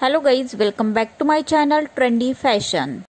Hello guys, welcome back to my channel Trendy Fashion.